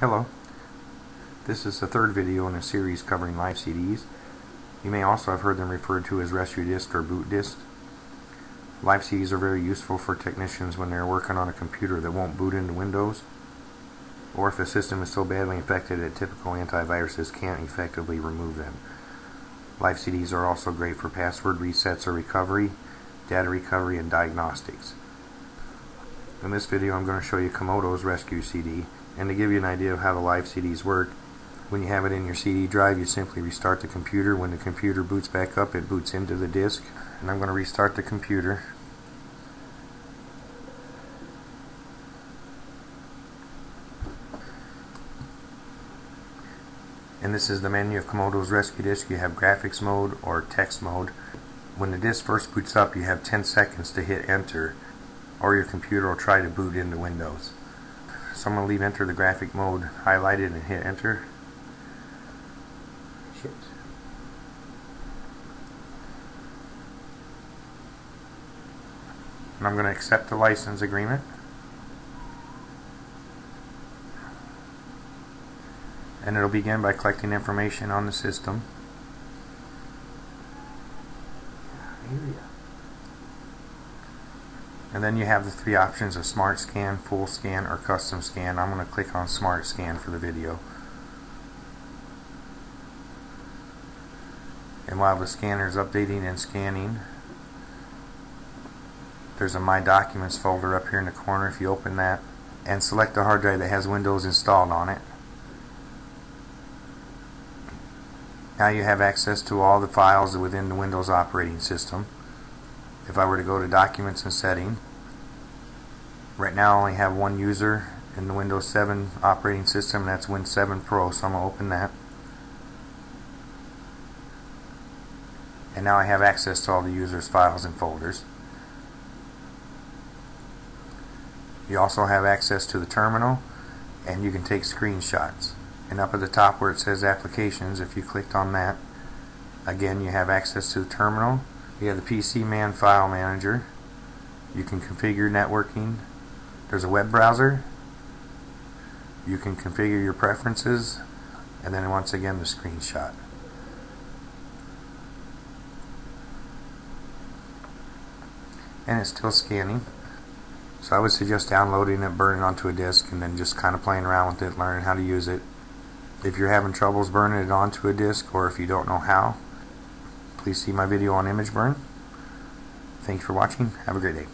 Hello. This is the third video in a series covering live CDs. You may also have heard them referred to as rescue disk or boot disk. Live CDs are very useful for technicians when they're working on a computer that won't boot into Windows or if the system is so badly infected that typical antiviruses can't effectively remove them. Live CDs are also great for password resets or recovery, data recovery, and diagnostics. In this video I'm going to show you Comodo's Rescue CD and to give you an idea of how the live CDs work when you have it in your CD drive you simply restart the computer. When the computer boots back up it boots into the disk. And I'm going to restart the computer. And this is the menu of Comodo's Rescue Disk. You have graphics mode or text mode. When the disk first boots up you have 10 seconds to hit enter or your computer will try to boot into Windows. So I'm going to leave enter the graphic mode highlighted and hit enter. Shit. And I'm going to accept the license agreement. And it'll begin by collecting information on the system. And then you have the three options of Smart Scan, Full Scan, or Custom Scan. I'm going to click on Smart Scan for the video. And while the scanner is updating and scanning, there's a My Documents folder up here in the corner if you open that and select the hard drive that has Windows installed on it. Now you have access to all the files within the Windows operating system if I were to go to documents and setting right now I only have one user in the Windows 7 operating system and that's Win 7 Pro so I'm going to open that. And now I have access to all the users files and folders. You also have access to the terminal and you can take screenshots. And up at the top where it says applications if you clicked on that again you have access to the terminal you have the PCMan File Manager. You can configure networking. There's a web browser. You can configure your preferences. And then once again the screenshot. And it's still scanning. So I would suggest downloading it, burning it onto a disk, and then just kind of playing around with it, learning how to use it. If you're having troubles burning it onto a disk, or if you don't know how, Please see my video on ImgBurn. Thank you for watching. Have a great day.